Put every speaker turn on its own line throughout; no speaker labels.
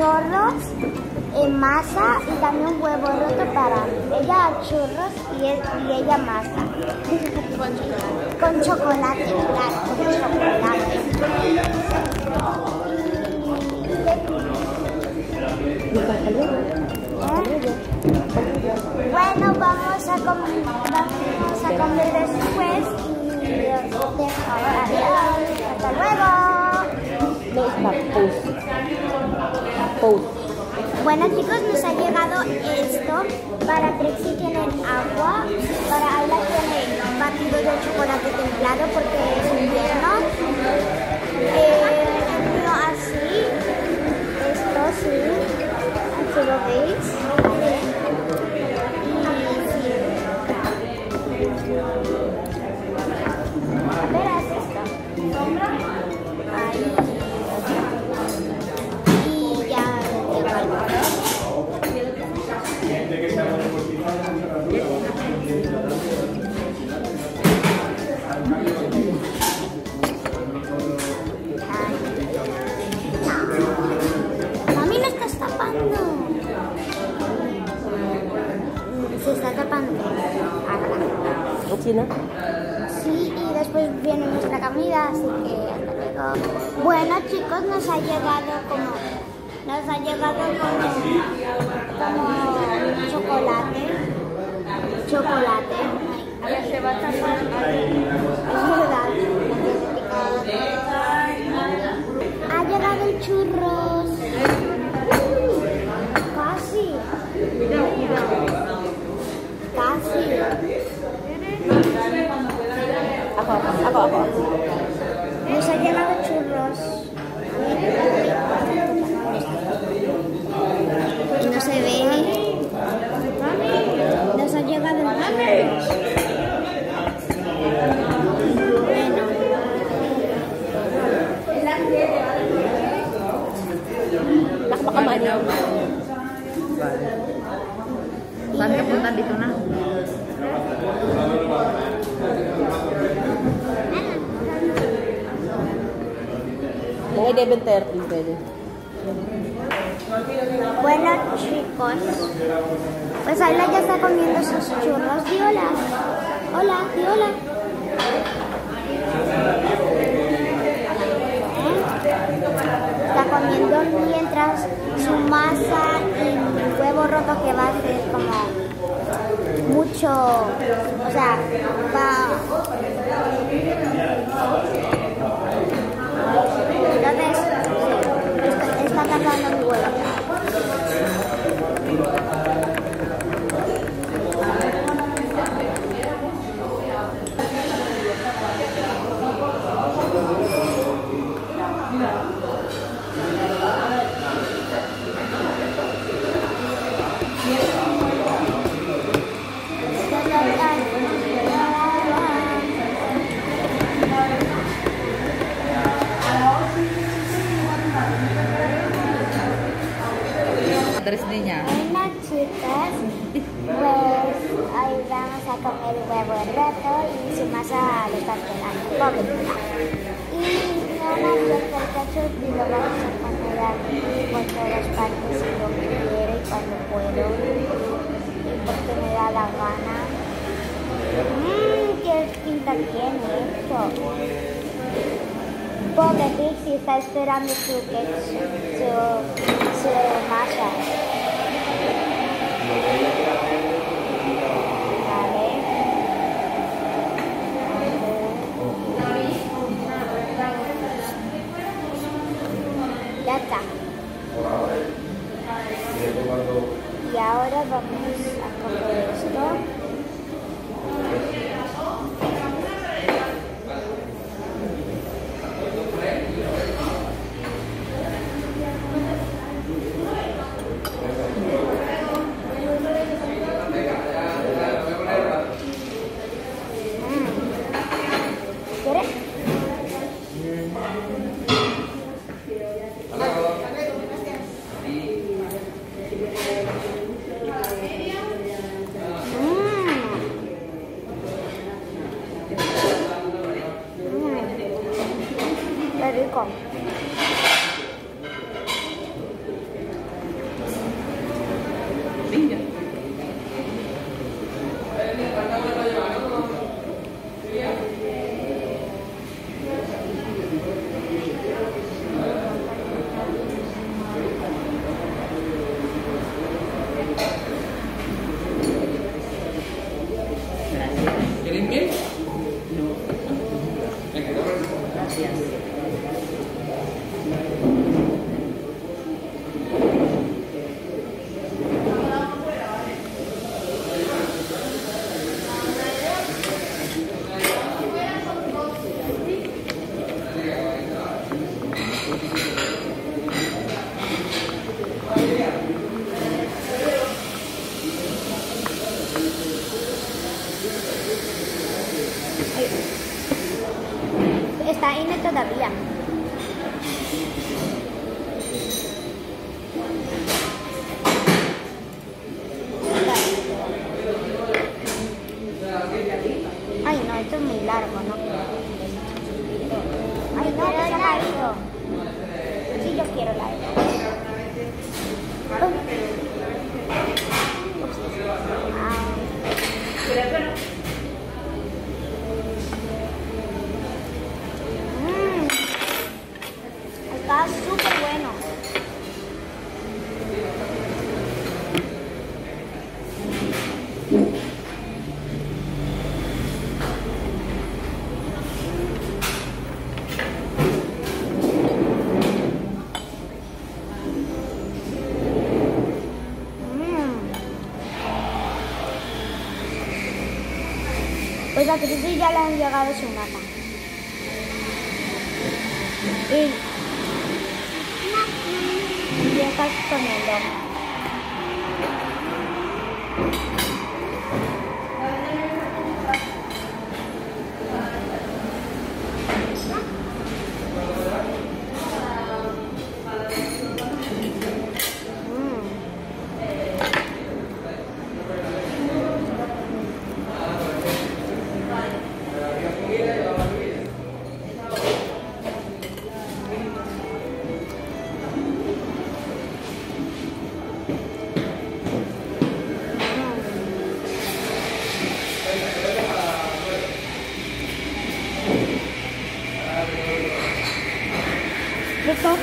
chorros en masa y también huevo roto para. Ella churros y, y ella masa. Con chocolate, claro, con chocolate. ¿Eh? Bueno, vamos a comer, vamos a comer después y dejo. Adiós. Bueno chicos, nos ha llegado esto. Para Trixie tienen agua. Para Ayla tienen batido de chocolate templado porque es invierno. Eh, así. Esto sí. Así lo veis. Ahora.
China.
Sí, y después viene nuestra comida, así que hasta luego. Bueno, chicos, nos ha llegado como. Nos ha llegado como. como chocolate. Chocolate. Ay, a ver, se va a tapar. Es verdad. Ha llegado el churros. Casi. Casi.
Ako, ako, ako.
Nos ha llegado churros. Y no se ve. Nos ha llegado churros. Bueno.
Nakapakamani.
Saan ka punta dito na?
Mga 11.30 pwede.
Bueno, chicos. Pues Ayla ya está comiendo sus churros. Di hola. Hola, hola. ¿Eh? Está comiendo mientras su masa y huevo roto que va a ser como mucho, o sea, va... comer huevo roto y su masa está esperando, pobre. Y han abierto el y lo vamos a poner aquí por todas partes si lo quiero y cuando puedo y porque me da la gana. Mmm, qué pinta tiene esto. Pobre Pixie está esperando su ketchup, Pues a Cristi ya le han llegado su nata. Y ya estás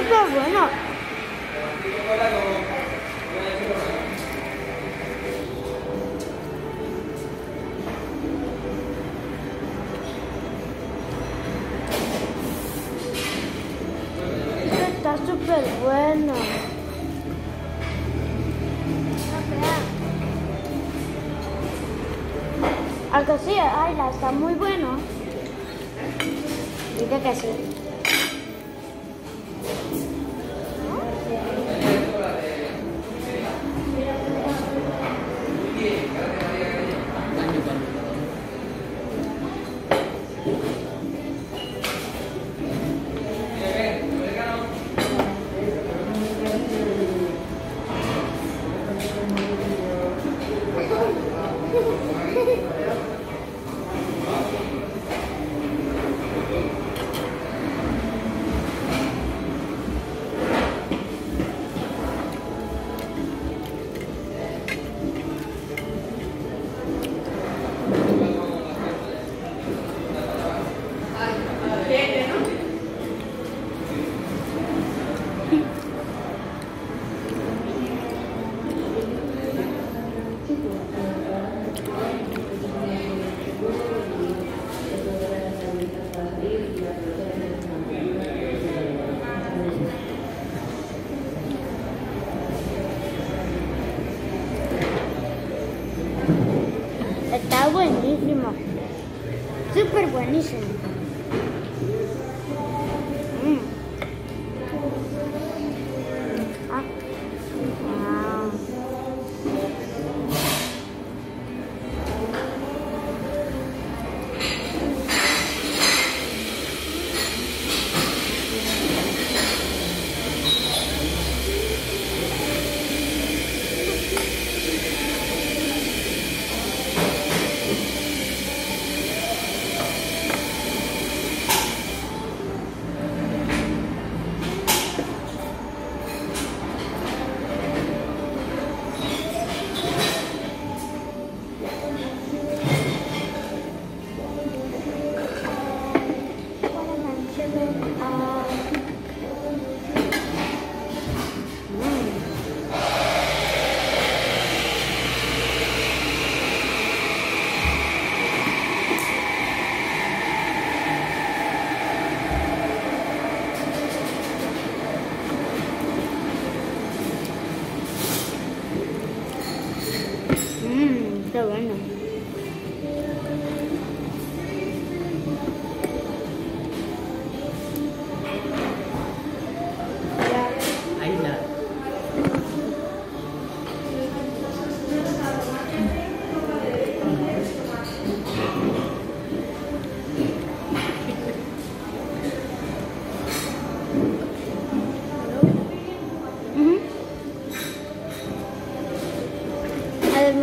súper bueno. Está súper bueno. Algo sí, Ayla, está muy bueno. Dice que sí.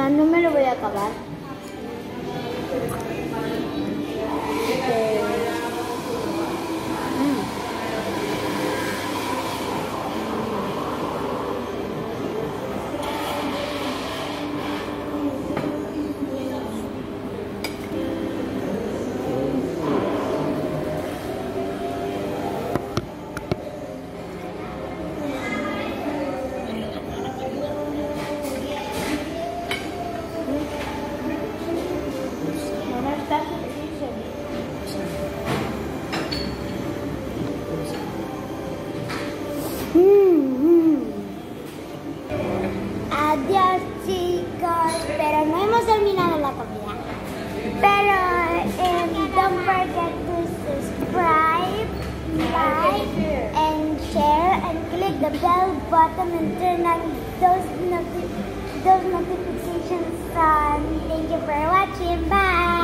No me lo voy a acabar. The bell button and turn on those, noti- those notifications on. Thank you for watching. Bye.